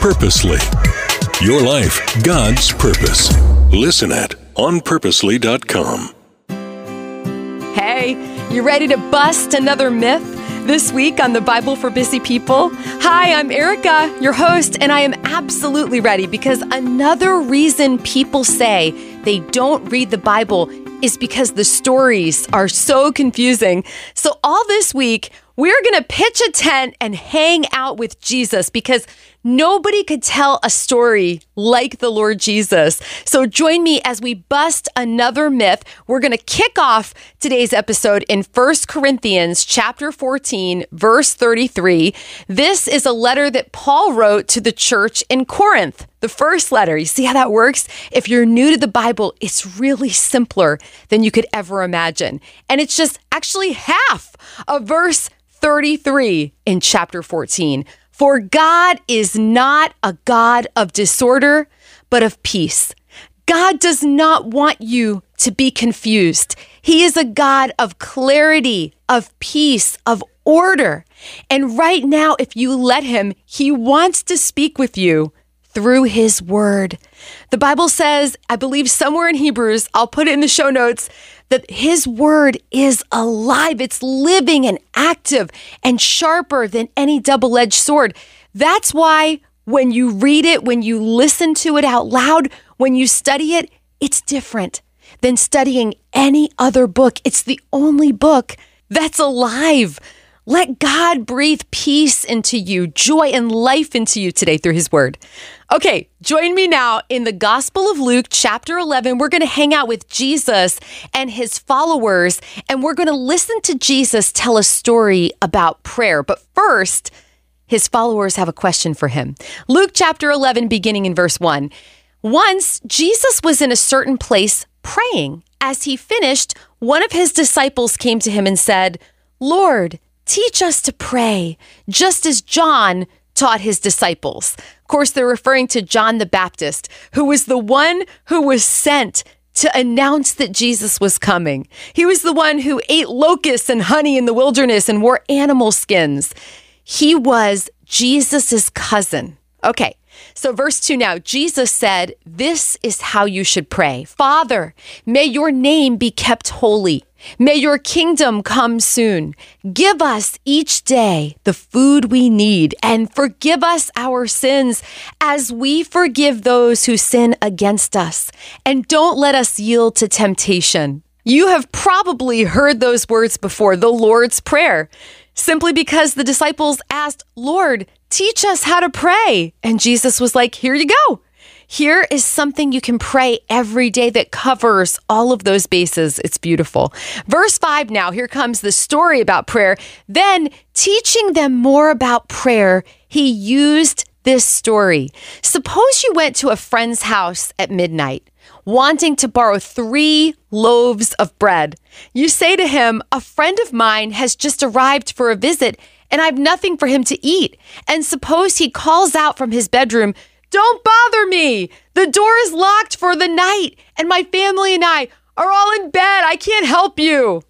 Purposely. Your life, God's purpose. Listen at onpurposely.com. Hey, you ready to bust another myth this week on the Bible for Busy People? Hi, I'm Erica, your host, and I am absolutely ready because another reason people say they don't read the Bible is because the stories are so confusing. So, all this week, we're going to pitch a tent and hang out with Jesus because Nobody could tell a story like the Lord Jesus. So join me as we bust another myth. We're going to kick off today's episode in 1 Corinthians chapter 14 verse 33. This is a letter that Paul wrote to the church in Corinth. The first letter. You see how that works? If you're new to the Bible, it's really simpler than you could ever imagine. And it's just actually half of verse 33 in chapter 14. For God is not a God of disorder, but of peace. God does not want you to be confused. He is a God of clarity, of peace, of order. And right now, if you let Him, He wants to speak with you through His Word. The Bible says, I believe somewhere in Hebrews, I'll put it in the show notes, that his word is alive. It's living and active and sharper than any double edged sword. That's why when you read it, when you listen to it out loud, when you study it, it's different than studying any other book. It's the only book that's alive. Let God breathe peace into you, joy and life into you today through his word. Okay, join me now in the Gospel of Luke, chapter 11. We're going to hang out with Jesus and his followers, and we're going to listen to Jesus tell a story about prayer. But first, his followers have a question for him. Luke chapter 11, beginning in verse 1. Once Jesus was in a certain place praying. As he finished, one of his disciples came to him and said, Lord, teach us to pray, just as John taught his disciples. Of course, they're referring to John the Baptist, who was the one who was sent to announce that Jesus was coming. He was the one who ate locusts and honey in the wilderness and wore animal skins. He was Jesus's cousin. Okay. So, verse 2 now, Jesus said, This is how you should pray Father, may your name be kept holy. May your kingdom come soon. Give us each day the food we need and forgive us our sins as we forgive those who sin against us. And don't let us yield to temptation. You have probably heard those words before, the Lord's Prayer, simply because the disciples asked, Lord, teach us how to pray. And Jesus was like, Here you go. Here is something you can pray every day that covers all of those bases. It's beautiful. Verse 5 now, here comes the story about prayer. Then, teaching them more about prayer, he used this story. Suppose you went to a friend's house at midnight wanting to borrow three loaves of bread. You say to him, A friend of mine has just arrived for a visit, and I've nothing for him to eat. And suppose he calls out from his bedroom, don't bother me. The door is locked for the night, and my family and I are all in bed. I can't help you.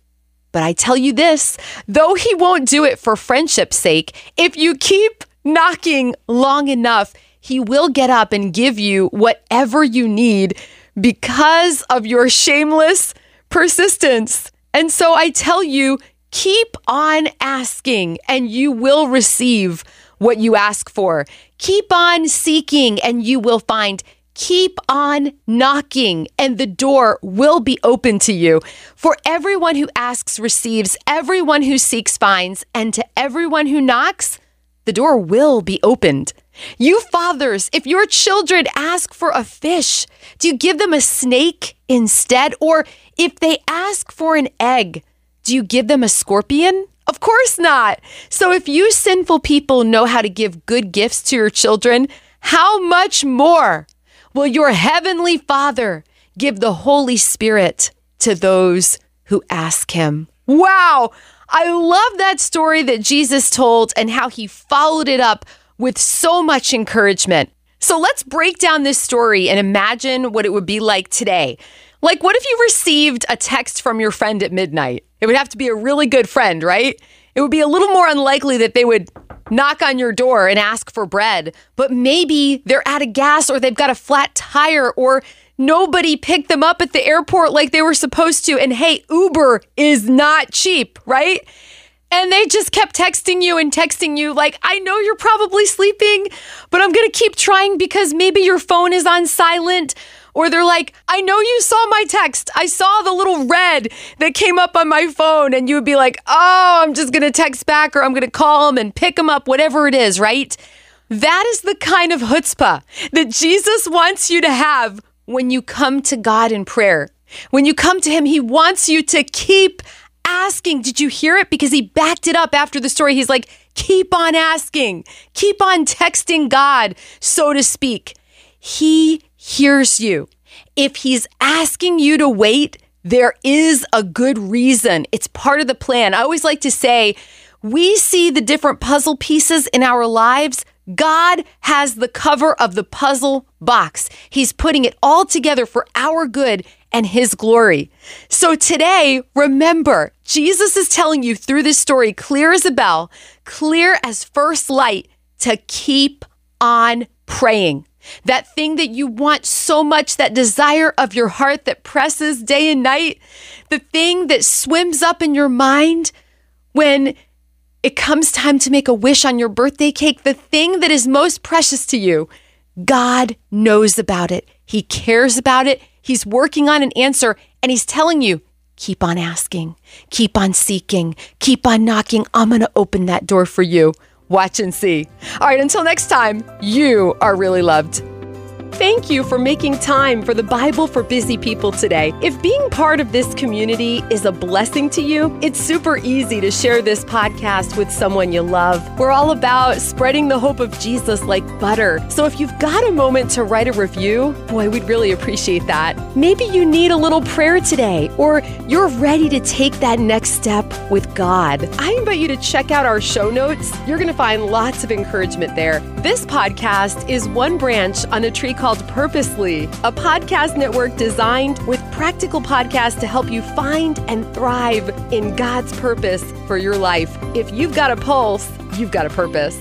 But I tell you this though he won't do it for friendship's sake, if you keep knocking long enough, he will get up and give you whatever you need because of your shameless persistence. And so I tell you, keep on asking and you will receive what you ask for. Keep on seeking and you will find. Keep on knocking and the door will be open to you. For everyone who asks receives, everyone who seeks finds, and to everyone who knocks, the door will be opened. You fathers, if your children ask for a fish, do you give them a snake instead? Or if they ask for an egg, do you give them a scorpion? Of course not. So if you sinful people know how to give good gifts to your children, how much more will your heavenly Father give the Holy Spirit to those who ask him? Wow. I love that story that Jesus told and how he followed it up with so much encouragement. So let's break down this story and imagine what it would be like today. Like, what if you received a text from your friend at midnight? It would have to be a really good friend, right? It would be a little more unlikely that they would knock on your door and ask for bread, but maybe they're out of gas or they've got a flat tire or nobody picked them up at the airport like they were supposed to. And hey, Uber is not cheap, right? And they just kept texting you and texting you, like, I know you're probably sleeping, but I'm going to keep trying because maybe your phone is on silent. Or they're like, I know you saw my text. I saw the little red that came up on my phone. And you would be like, oh, I'm just going to text back or I'm going to call them and pick them up, whatever it is, right? That is the kind of chutzpah that Jesus wants you to have when you come to God in prayer. When you come to Him, He wants you to keep asking. Did you hear it? Because He backed it up after the story. He's like, keep on asking, keep on texting God, so to speak. He hears you. If He's asking you to wait, there is a good reason. It's part of the plan. I always like to say, we see the different puzzle pieces in our lives. God has the cover of the puzzle box. He's putting it all together for our good and His glory. So today, remember, Jesus is telling you through this story, clear as a bell, clear as first light, to keep on praying. That thing that you want so much, that desire of your heart that presses day and night, the thing that swims up in your mind when it comes time to make a wish on your birthday cake, the thing that is most precious to you, God knows about it. He cares about it. He's working on an answer and he's telling you, keep on asking, keep on seeking, keep on knocking. I'm going to open that door for you. Watch and see. All right, until next time, you are really loved. Thank you for making time for the Bible for Busy People today. If being part of this community is a blessing to you, it's super easy to share this podcast with someone you love. We're all about spreading the hope of Jesus like butter. So if you've got a moment to write a review, boy, we'd really appreciate that. Maybe you need a little prayer today, or you're ready to take that next step with God. I invite you to check out our show notes. You're going to find lots of encouragement there. This podcast is one branch on a tree called Purposely, a podcast network designed with practical podcasts to help you find and thrive in God's purpose for your life. If you've got a pulse, you've got a purpose.